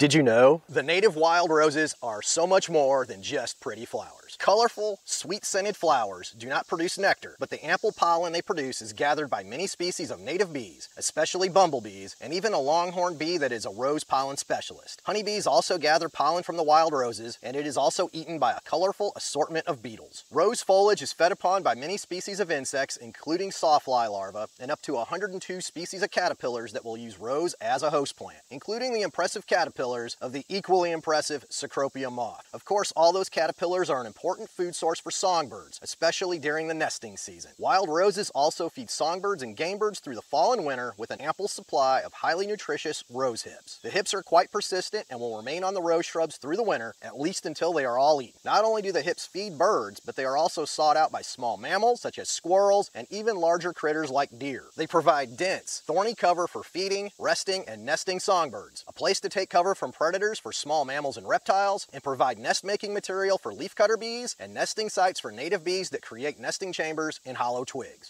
Did you know? The native wild roses are so much more than just pretty flowers. Colorful, sweet-scented flowers do not produce nectar, but the ample pollen they produce is gathered by many species of native bees, especially bumblebees, and even a longhorn bee that is a rose pollen specialist. Honeybees also gather pollen from the wild roses, and it is also eaten by a colorful assortment of beetles. Rose foliage is fed upon by many species of insects, including sawfly larvae, and up to 102 species of caterpillars that will use rose as a host plant, including the impressive caterpillar of the equally impressive Cecropia moth. Of course, all those caterpillars are an important food source for songbirds, especially during the nesting season. Wild roses also feed songbirds and game birds through the fall and winter with an ample supply of highly nutritious rose hips. The hips are quite persistent and will remain on the rose shrubs through the winter, at least until they are all eaten. Not only do the hips feed birds, but they are also sought out by small mammals such as squirrels and even larger critters like deer. They provide dense, thorny cover for feeding, resting, and nesting songbirds, a place to take cover from predators for small mammals and reptiles, and provide nest-making material for leafcutter bees and nesting sites for native bees that create nesting chambers in hollow twigs.